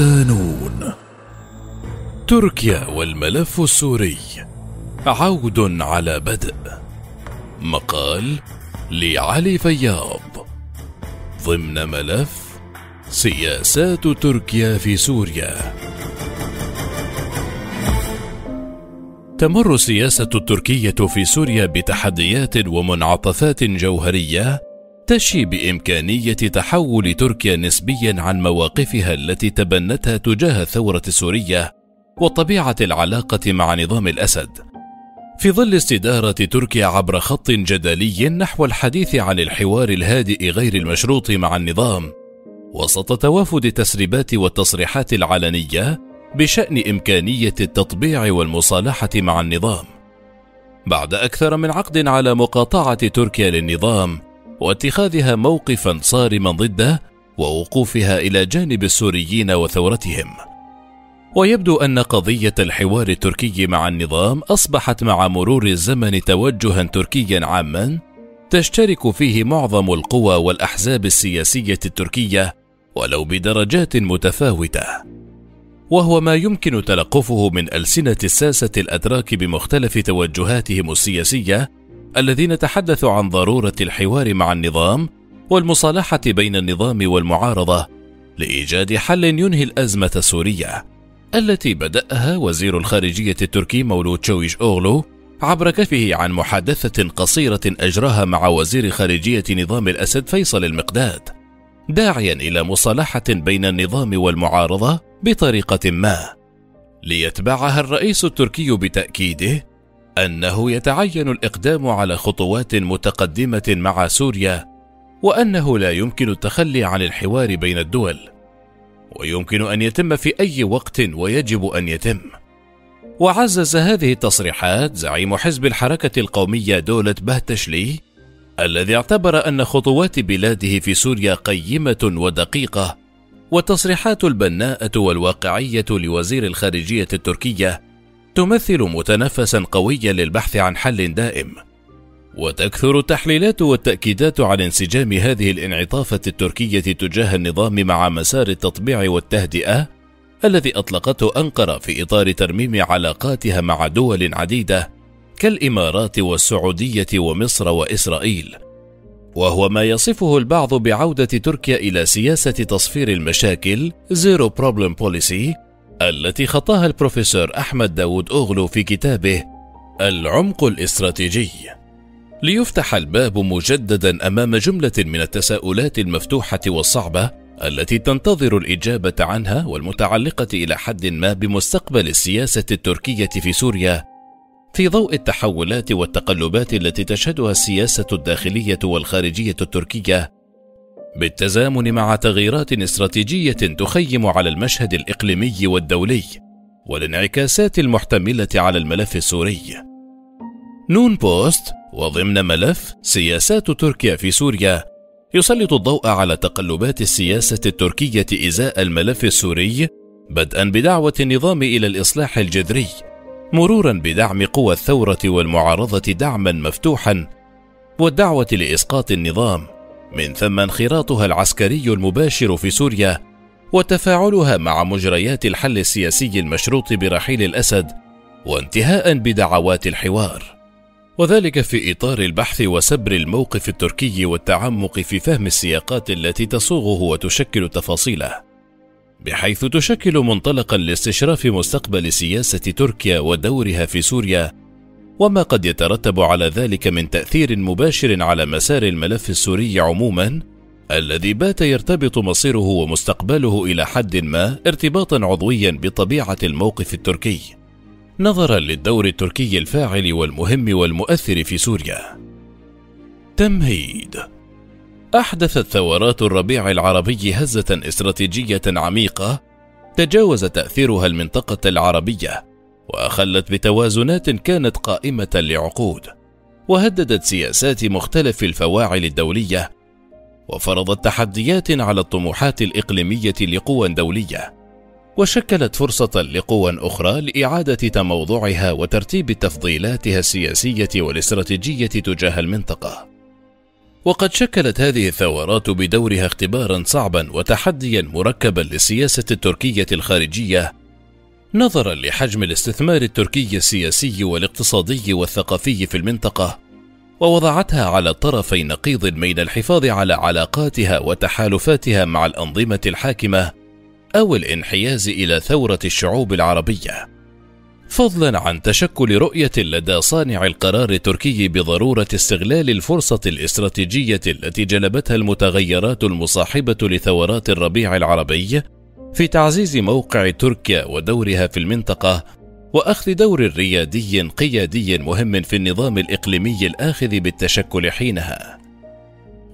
صدانون تركيا والملف السوري. عود على بدء. مقال لعلي فياض. ضمن ملف سياسات تركيا في سوريا. تمر السياسة التركية في سوريا بتحديات ومنعطفات جوهرية تشي بإمكانية تحول تركيا نسبيا عن مواقفها التي تبنتها تجاه الثورة السورية وطبيعة العلاقة مع نظام الأسد. في ظل استدارة تركيا عبر خط جدلي نحو الحديث عن الحوار الهادئ غير المشروط مع النظام وسط توافد التسريبات والتصريحات العلنية بشأن إمكانية التطبيع والمصالحة مع النظام. بعد أكثر من عقد على مقاطعة تركيا للنظام واتخاذها موقفا صارما ضده ووقوفها إلى جانب السوريين وثورتهم. ويبدو أن قضية الحوار التركي مع النظام أصبحت مع مرور الزمن توجها تركيا عاما تشترك فيه معظم القوى والأحزاب السياسية التركية ولو بدرجات متفاوتة. وهو ما يمكن تلقفه من ألسنة الساسة الاتراك بمختلف توجهاتهم السياسية الذين تحدثوا عن ضرورة الحوار مع النظام والمصالحة بين النظام والمعارضة لإيجاد حل ينهي الأزمة السورية التي بدأها وزير الخارجية التركي مولود شويش أوغلو عبر كفه عن محادثة قصيرة أجراها مع وزير خارجية نظام الأسد فيصل المقداد داعيا إلى مصالحة بين النظام والمعارضة بطريقة ما ليتبعها الرئيس التركي بتأكيده أنه يتعين الإقدام على خطوات متقدمة مع سوريا وأنه لا يمكن التخلي عن الحوار بين الدول ويمكن أن يتم في أي وقت ويجب أن يتم. وعزز هذه التصريحات زعيم حزب الحركة القومية دولة بهتشلي الذي اعتبر أن خطوات بلاده في سوريا قيمة ودقيقة والتصريحات البناءة والواقعية لوزير الخارجية التركية تمثل متنفسا قويا للبحث عن حل دائم وتكثر التحليلات والتأكيدات على انسجام هذه الانعطافة التركية تجاه النظام مع مسار التطبيع والتهدئة الذي أطلقته أنقرة في إطار ترميم علاقاتها مع دول عديدة كالإمارات والسعودية ومصر وإسرائيل. وهو ما يصفه البعض بعودة تركيا إلى سياسة تصفير المشاكل Zero Problem Policy التي خطاها البروفيسور أحمد داود اوغلو في كتابه العمق الاستراتيجي. ليفتح الباب مجددا أمام جملة من التساؤلات المفتوحة والصعبة التي تنتظر الإجابة عنها والمتعلقة إلى حد ما بمستقبل السياسة التركية في سوريا في ضوء التحولات والتقلبات التي تشهدها السياسة الداخلية والخارجية التركية. بالتزامن مع تغييرات استراتيجية تخيم على المشهد الإقليمي والدولي والانعكاسات المحتملة على الملف السوري. نون بوست وضمن ملف سياسات تركيا في سوريا يسلط الضوء على تقلبات السياسة التركية إزاء الملف السوري بدءا بدعوة النظام إلى الإصلاح الجذري مرورا بدعم قوى الثورة والمعارضة دعما مفتوحا والدعوة لإسقاط النظام من ثم انخراطها العسكري المباشر في سوريا وتفاعلها مع مجريات الحل السياسي المشروط برحيل الأسد وانتهاء بدعوات الحوار. وذلك في إطار البحث وسبر الموقف التركي والتعمق في فهم السياقات التي تصوغه وتشكل تفاصيله بحيث تشكل منطلقا لاستشراف مستقبل سياسة تركيا ودورها في سوريا وما قد يترتب على ذلك من تأثير مباشر على مسار الملف السوري عموما الذي بات يرتبط مصيره ومستقبله إلى حد ما ارتباطا عضويا بطبيعة الموقف التركي نظرا للدور التركي الفاعل والمهم والمؤثر في سوريا. تمهيد. احدثت ثورات الربيع العربي هزة استراتيجية عميقة تجاوز تأثيرها المنطقة العربية. وأخلت بتوازنات كانت قائمة لعقود وهددت سياسات مختلف الفواعل الدولية وفرضت تحديات على الطموحات الإقليمية لقوى دولية وشكلت فرصة لقوى أخرى لإعادة تموضعها وترتيب تفضيلاتها السياسية والاستراتيجية تجاه المنطقة. وقد شكلت هذه الثورات بدورها اختبارا صعبا وتحديا مركبا للسياسة التركية الخارجية نظرا لحجم الاستثمار التركي السياسي والاقتصادي والثقافي في المنطقة ووضعتها على طرفي نقيض بين الحفاظ على علاقاتها وتحالفاتها مع الأنظمة الحاكمة أو الانحياز إلى ثورة الشعوب العربية. فضلا عن تشكل رؤية لدى صانع القرار التركي بضرورة استغلال الفرصة الاستراتيجية التي جلبتها المتغيرات المصاحبة لثورات الربيع العربي في تعزيز موقع تركيا ودورها في المنطقة وأخذ دور ريادي قيادي مهم في النظام الإقليمي الآخذ بالتشكل حينها.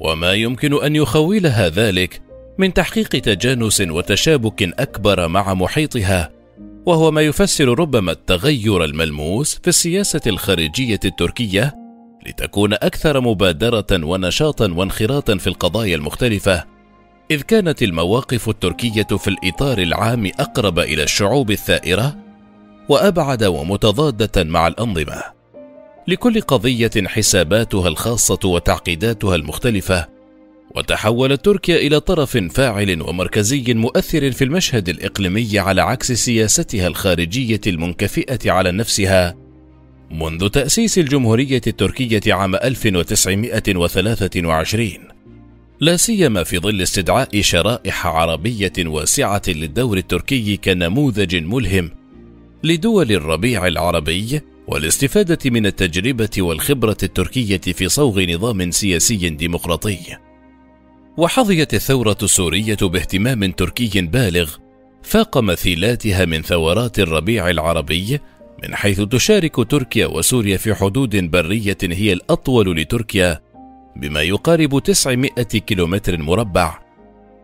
وما يمكن أن يخولها ذلك من تحقيق تجانس وتشابك أكبر مع محيطها وهو ما يفسر ربما التغير الملموس في السياسة الخارجية التركية لتكون أكثر مبادرة ونشاطا وانخراطا في القضايا المختلفة. إذ كانت المواقف التركية في الإطار العام أقرب إلى الشعوب الثائرة وأبعد ومتضادة مع الأنظمة. لكل قضية حساباتها الخاصة وتعقيداتها المختلفة وتحولت تركيا إلى طرف فاعل ومركزي مؤثر في المشهد الإقليمي على عكس سياستها الخارجية المنكفئة على نفسها. منذ تأسيس الجمهورية التركية عام 1923 لا سيما في ظل استدعاء شرائح عربية واسعة للدور التركي كنموذج ملهم لدول الربيع العربي والاستفادة من التجربة والخبرة التركية في صوغ نظام سياسي ديمقراطي. وحظيت الثورة السورية باهتمام تركي بالغ فاق مثيلاتها من ثورات الربيع العربي من حيث تشارك تركيا وسوريا في حدود برية هي الأطول لتركيا بما يقارب 900 كيلومتر مربع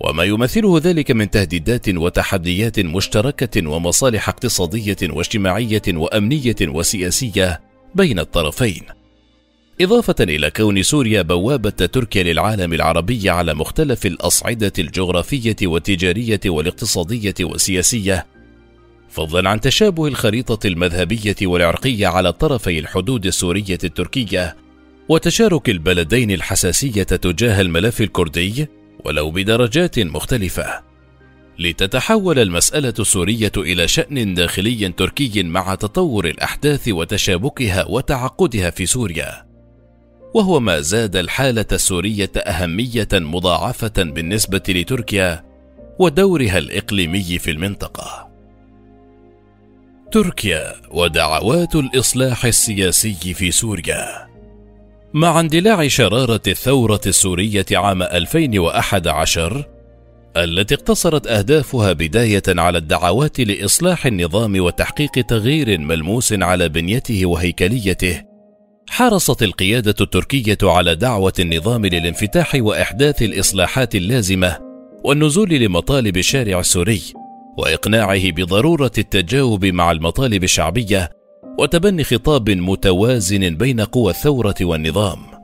وما يمثله ذلك من تهديدات وتحديات مشتركة ومصالح اقتصادية واجتماعية وأمنية وسياسية بين الطرفين. إضافة إلى كون سوريا بوابة تركيا للعالم العربي على مختلف الأصعدة الجغرافية والتجارية والاقتصادية والسياسية فضلا عن تشابه الخريطة المذهبية والعرقية على طرفي الحدود السورية التركية وتشارك البلدين الحساسية تجاه الملف الكردي ولو بدرجات مختلفة. لتتحول المسألة السورية إلى شأن داخلي تركي مع تطور الأحداث وتشابكها وتعقدها في سوريا. وهو ما زاد الحالة السورية أهمية مضاعفة بالنسبة لتركيا ودورها الإقليمي في المنطقة. تركيا ودعوات الإصلاح السياسي في سوريا. مع اندلاع شرارة الثورة السورية عام 2011 التي اقتصرت أهدافها بداية على الدعوات لإصلاح النظام وتحقيق تغيير ملموس على بنيته وهيكليته. حرصت القيادة التركية على دعوة النظام للانفتاح وإحداث الإصلاحات اللازمة والنزول لمطالب الشارع السوري وإقناعه بضرورة التجاوب مع المطالب الشعبية وتبني خطاب متوازن بين قوى الثورة والنظام.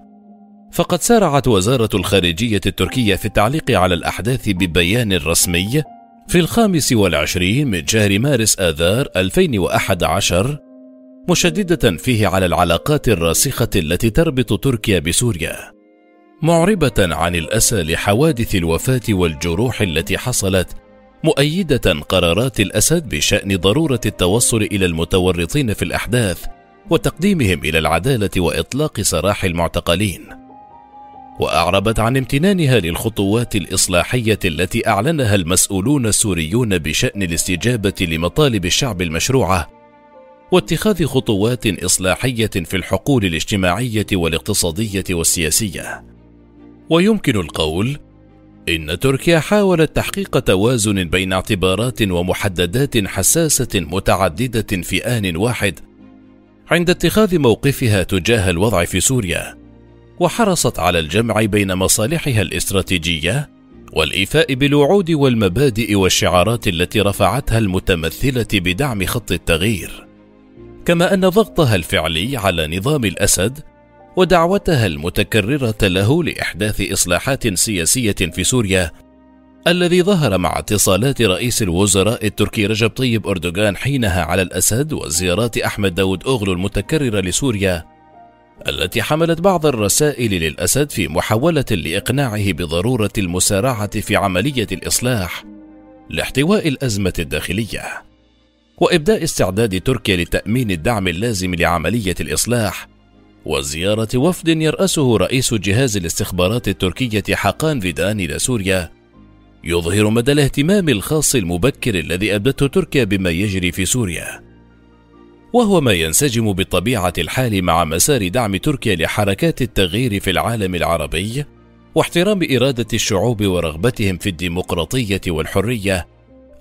فقد سارعت وزارة الخارجية التركية في التعليق على الأحداث ببيان رسمي في الخامس والعشرين من شهر مارس آذار 2011 مشددة فيه على العلاقات الراسخة التي تربط تركيا بسوريا معربة عن الأسى لحوادث الوفاة والجروح التي حصلت مؤيدة قرارات الأسد بشأن ضرورة التوصل إلى المتورطين في الأحداث وتقديمهم إلى العدالة وإطلاق سراح المعتقلين. وأعربت عن امتنانها للخطوات الإصلاحية التي أعلنها المسؤولون السوريون بشأن الاستجابة لمطالب الشعب المشروعة واتخاذ خطوات إصلاحية في الحقول الاجتماعية والاقتصادية والسياسية. ويمكن القول إن تركيا حاولت تحقيق توازن بين اعتبارات ومحددات حساسة متعددة في آن واحد عند اتخاذ موقفها تجاه الوضع في سوريا، وحرصت على الجمع بين مصالحها الاستراتيجية والإيفاء بالوعود والمبادئ والشعارات التي رفعتها المتمثلة بدعم خط التغيير، كما أن ضغطها الفعلي على نظام الأسد ودعوتها المتكررة له لإحداث إصلاحات سياسية في سوريا الذي ظهر مع اتصالات رئيس الوزراء التركي رجب طيب أردوغان حينها على الأسد وزيارات أحمد داود أغلو المتكررة لسوريا التي حملت بعض الرسائل للأسد في محاولة لإقناعه بضرورة المسارعة في عملية الإصلاح لاحتواء الأزمة الداخلية وإبداء استعداد تركيا لتأمين الدعم اللازم لعملية الإصلاح وزيارة وفد يرأسه رئيس جهاز الاستخبارات التركية حقان فيدان إلى سوريا. يظهر مدى الاهتمام الخاص المبكر الذي أبدته تركيا بما يجري في سوريا. وهو ما ينسجم بطبيعة الحال مع مسار دعم تركيا لحركات التغيير في العالم العربي واحترام إرادة الشعوب ورغبتهم في الديمقراطية والحرية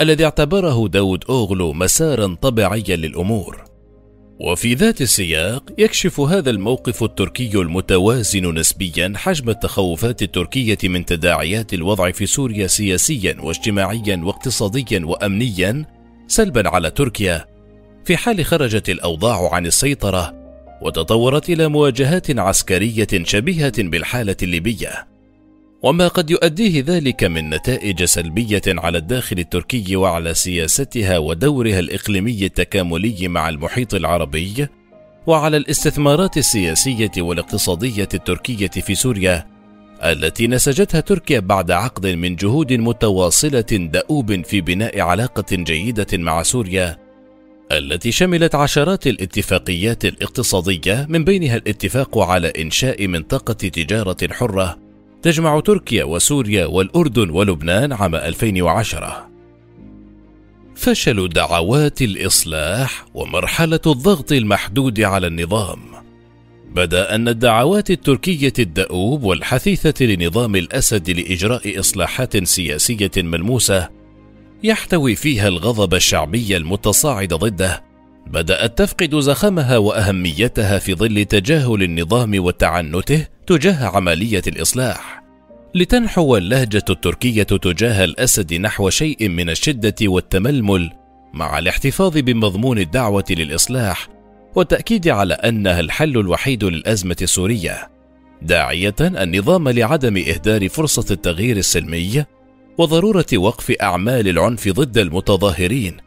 الذي اعتبره داود أوغلو مسارا طبيعيا للأمور. وفي ذات السياق يكشف هذا الموقف التركي المتوازن نسبيا حجم التخوفات التركية من تداعيات الوضع في سوريا سياسيا واجتماعيا واقتصاديا وامنيا سلبا على تركيا. في حال خرجت الأوضاع عن السيطرة وتطورت إلى مواجهات عسكرية شبيهة بالحالة الليبية. وما قد يؤديه ذلك من نتائج سلبية على الداخل التركي وعلى سياستها ودورها الإقليمي التكاملي مع المحيط العربي وعلى الاستثمارات السياسية والاقتصادية التركية في سوريا التي نسجتها تركيا بعد عقد من جهود متواصلة دؤوب في بناء علاقة جيدة مع سوريا التي شملت عشرات الاتفاقيات الاقتصادية من بينها الاتفاق على إنشاء منطقة تجارة حرة تجمع تركيا وسوريا والأردن ولبنان عام 2010 فشل دعوات الإصلاح ومرحلة الضغط المحدود على النظام. بدأ أن الدعوات التركية الدؤوب والحثيثة لنظام الأسد لإجراء إصلاحات سياسية ملموسة يحتوي فيها الغضب الشعبي المتصاعد ضده. بدأت تفقد زخمها وأهميتها في ظل تجاهل النظام وتعنته تجاه عملية الإصلاح. لتنحو اللهجة التركية تجاه الأسد نحو شيء من الشدة والتململ مع الاحتفاظ بمضمون الدعوة للإصلاح والتأكيد على أنها الحل الوحيد للأزمة السورية. داعية النظام لعدم إهدار فرصة التغيير السلمي وضرورة وقف أعمال العنف ضد المتظاهرين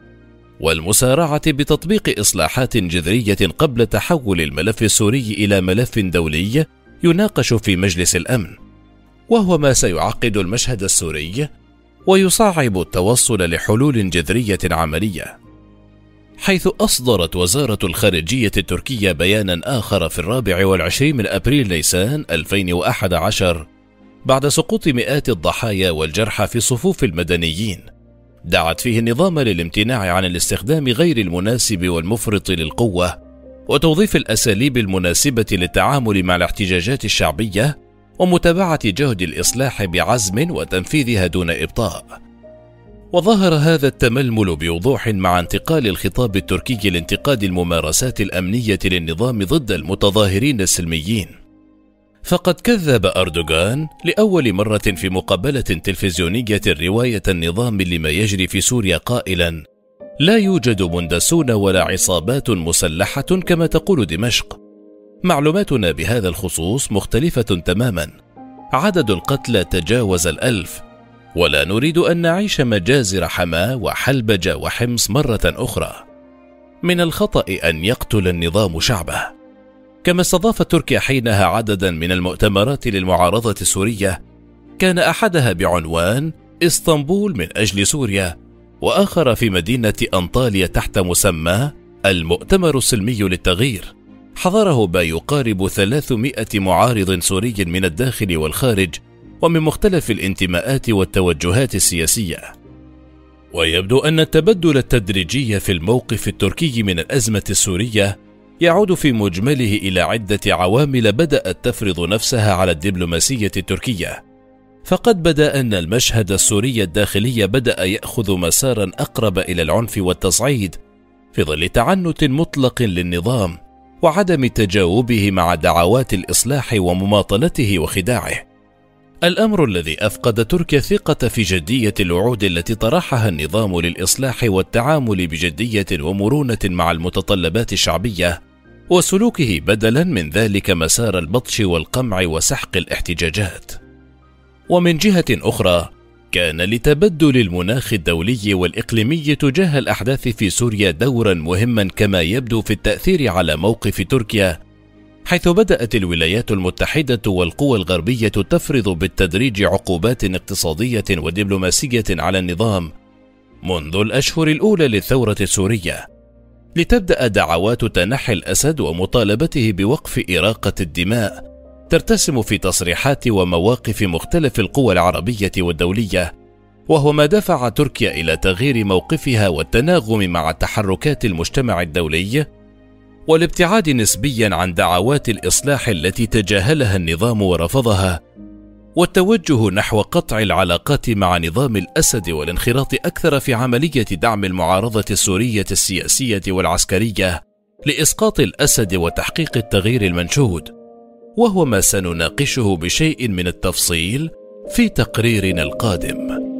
والمسارعة بتطبيق إصلاحات جذرية قبل تحول الملف السوري إلى ملف دولي يناقش في مجلس الأمن. وهو ما سيعقد المشهد السوري ويصعب التوصل لحلول جذرية عملية. حيث أصدرت وزارة الخارجية التركية بيانا آخر في الرابع والعشرين من أبريل نيسان 2011 بعد سقوط مئات الضحايا والجرحى في صفوف المدنيين. دعت فيه النظام للامتناع عن الاستخدام غير المناسب والمفرط للقوة وتوظيف الأساليب المناسبة للتعامل مع الاحتجاجات الشعبية ومتابعة جهد الإصلاح بعزم وتنفيذها دون إبطاء. وظهر هذا التململ بوضوح مع انتقال الخطاب التركي لانتقاد الممارسات الأمنية للنظام ضد المتظاهرين السلميين. فقد كذب أردوغان لأول مرة في مقابلة تلفزيونية رواية النظام لما يجري في سوريا قائلا لا يوجد مندسون ولا عصابات مسلحة كما تقول دمشق. معلوماتنا بهذا الخصوص مختلفة تماما. عدد القتلى تجاوز الألف، ولا نريد أن نعيش مجازر حماة وحلبجة وحمص مرة أخرى. من الخطأ أن يقتل النظام شعبه. كما استضاف تركيا حينها عددا من المؤتمرات للمعارضة السورية، كان أحدها بعنوان إسطنبول من أجل سوريا، وآخر في مدينة أنطاليا تحت مسمى المؤتمر السلمي للتغيير. حضره ما يقارب 300 معارض سوري من الداخل والخارج ومن مختلف الانتماءات والتوجهات السياسية. ويبدو أن التبدل التدريجي في الموقف التركي من الأزمة السورية يعود في مجمله إلى عدة عوامل بدأت تفرض نفسها على الدبلوماسية التركية. فقد بدأ أن المشهد السوري الداخلي بدأ يأخذ مسارا أقرب إلى العنف والتصعيد في ظل تعنت مطلق للنظام وعدم تجاوبه مع دعوات الإصلاح ومماطلته وخداعه. الأمر الذي أفقد تركيا الثقة في جدية الوعود التي طرحها النظام للإصلاح والتعامل بجدية ومرونة مع المتطلبات الشعبية وسلوكه بدلا من ذلك مسار البطش والقمع وسحق الاحتجاجات. ومن جهة أخرى كان لتبدل المناخ الدولي والإقليمي تجاه الأحداث في سوريا دورا مهما كما يبدو في التأثير على موقف تركيا حيث بدأت الولايات المتحدة والقوى الغربية تفرض بالتدريج عقوبات اقتصادية ودبلوماسية على النظام منذ الأشهر الأولى للثورة السورية. لتبدأ دعوات تنحي الأسد ومطالبته بوقف إراقة الدماء ترتسم في تصريحات ومواقف مختلف القوى العربية والدولية وهو ما دفع تركيا إلى تغيير موقفها والتناغم مع تحركات المجتمع الدولي والابتعاد نسبيا عن دعوات الإصلاح التي تجاهلها النظام ورفضها. والتوجه نحو قطع العلاقات مع نظام الأسد والانخراط أكثر في عملية دعم المعارضة السورية السياسية والعسكرية لإسقاط الأسد وتحقيق التغيير المنشود وهو ما سنناقشه بشيء من التفصيل في تقريرنا القادم.